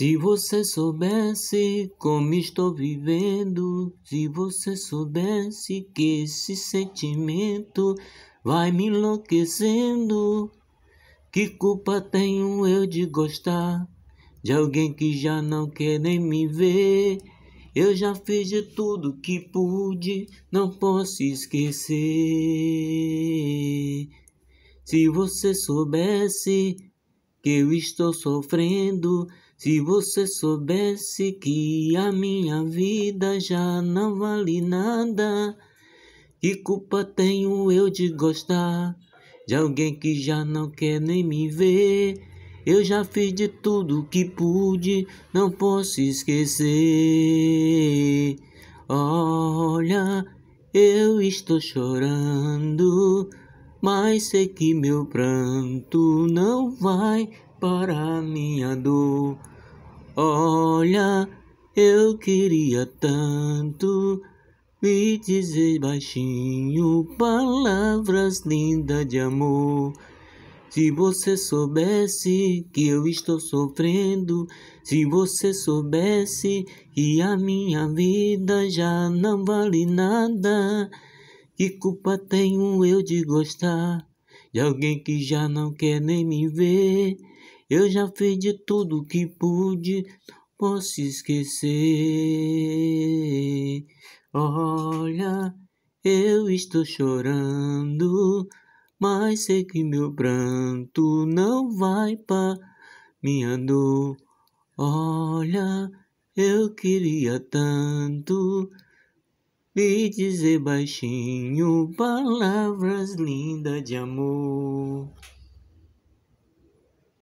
Se você soubesse como estou vivendo, se você soubesse que esse sentimento vai me enlouquecendo, que culpa tenho eu de gostar de alguém que já não quer nem me ver? Eu já fiz de tudo que pude, não posso esquecer. Se você soubesse que eu estou sofrendo, se você soubesse que a minha vida já não vale nada, que culpa tenho eu de gostar de alguém que já não quer nem me ver? Eu já fiz de tudo que pude, não posso esquecer. Olha, eu estou chorando, mas sei que meu pranto não vai parar minha dor. Olha, eu queria tanto me dizer baixinho palavras lindas de amor. Se você soubesse que eu estou sofrendo, se você soubesse que a minha vida já não vale nada, que culpa tenho eu de gostar de alguém que já não quer nem me ver? Eu já fiz de tudo que pude, posso esquecer. Olha, eu estou chorando, mas sei que meu pranto não vai para minha dor. Olha, eu queria tanto lhe dizer baixinho palavras lindas de amor.